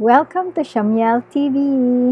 Welcome to Shamiel TV.